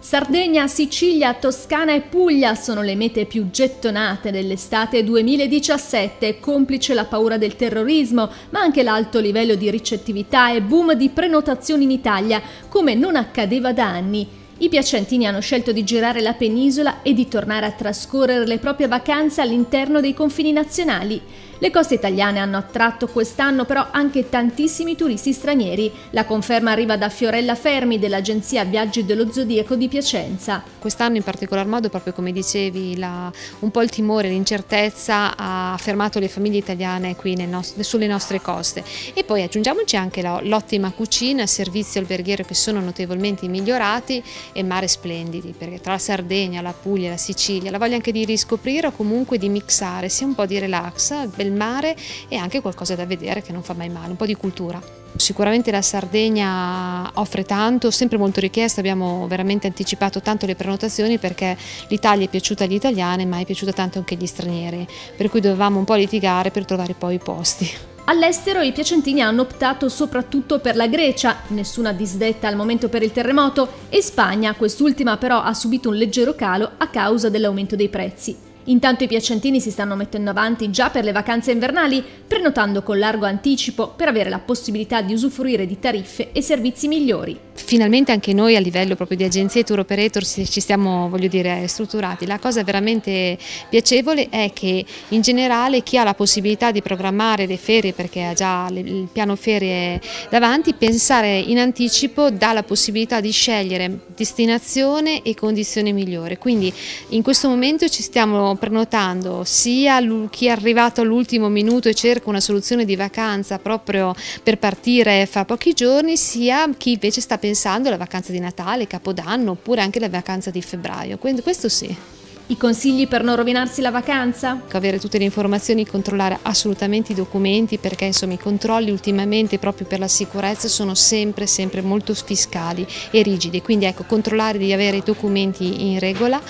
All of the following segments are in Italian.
Sardegna, Sicilia, Toscana e Puglia sono le mete più gettonate dell'estate 2017, complice la paura del terrorismo, ma anche l'alto livello di ricettività e boom di prenotazioni in Italia, come non accadeva da anni. I piacentini hanno scelto di girare la penisola e di tornare a trascorrere le proprie vacanze all'interno dei confini nazionali. Le coste italiane hanno attratto quest'anno però anche tantissimi turisti stranieri. La conferma arriva da Fiorella Fermi dell'agenzia Viaggi dello Zodiaco di Piacenza. Quest'anno in particolar modo, proprio come dicevi, la, un po' il timore, l'incertezza ha fermato le famiglie italiane qui nostro, sulle nostre coste. E poi aggiungiamoci anche l'ottima cucina, servizi alberghieri che sono notevolmente migliorati e mare splendidi, perché tra la Sardegna, la Puglia, la Sicilia, la voglia anche di riscoprire o comunque di mixare sia un po' di relax, bel mare e anche qualcosa da vedere che non fa mai male, un po' di cultura. Sicuramente la Sardegna offre tanto, sempre molto richiesta, abbiamo veramente anticipato tanto le prenotazioni perché l'Italia è piaciuta agli italiani ma è piaciuta tanto anche agli stranieri, per cui dovevamo un po' litigare per trovare poi i posti. All'estero i piacentini hanno optato soprattutto per la Grecia, nessuna disdetta al momento per il terremoto, e Spagna, quest'ultima però ha subito un leggero calo a causa dell'aumento dei prezzi. Intanto i piacentini si stanno mettendo avanti già per le vacanze invernali, prenotando con largo anticipo per avere la possibilità di usufruire di tariffe e servizi migliori. Finalmente anche noi a livello proprio di agenzie tour operator ci stiamo voglio dire, strutturati. La cosa veramente piacevole è che in generale chi ha la possibilità di programmare le ferie perché ha già il piano ferie davanti, pensare in anticipo dà la possibilità di scegliere destinazione e condizione migliore. Quindi in questo momento ci stiamo prenotando sia chi è arrivato all'ultimo minuto e cerca una soluzione di vacanza proprio per partire fra pochi giorni, sia chi invece sta pensando alla vacanza di Natale, Capodanno oppure anche la vacanza di febbraio. Quindi questo sì. I consigli per non rovinarsi la vacanza? Avere tutte le informazioni, controllare assolutamente i documenti perché insomma i controlli ultimamente proprio per la sicurezza sono sempre sempre molto fiscali e rigidi, quindi ecco controllare di avere i documenti in regola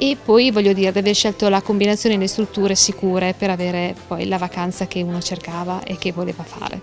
e poi voglio dire di aver scelto la combinazione delle strutture sicure per avere poi la vacanza che uno cercava e che voleva fare.